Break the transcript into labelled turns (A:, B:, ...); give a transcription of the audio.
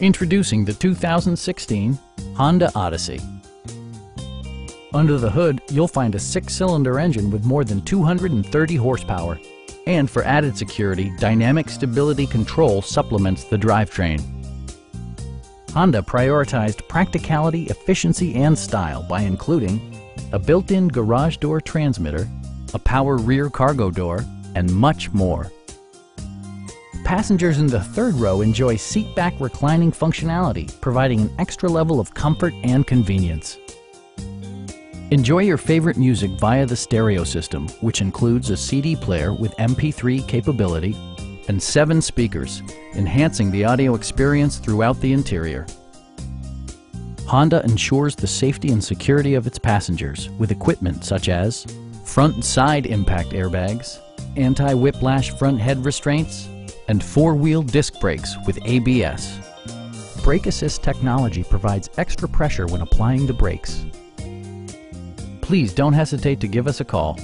A: Introducing the 2016 Honda Odyssey. Under the hood, you'll find a six-cylinder engine with more than 230 horsepower. And for added security, Dynamic Stability Control supplements the drivetrain. Honda prioritized practicality, efficiency, and style by including a built-in garage door transmitter, a power rear cargo door, and much more. Passengers in the third row enjoy seat-back reclining functionality, providing an extra level of comfort and convenience. Enjoy your favorite music via the stereo system, which includes a CD player with MP3 capability and seven speakers, enhancing the audio experience throughout the interior. Honda ensures the safety and security of its passengers with equipment such as front and side impact airbags, anti-whiplash front head restraints, and four-wheel disc brakes with ABS. Brake Assist technology provides extra pressure when applying the brakes. Please don't hesitate to give us a call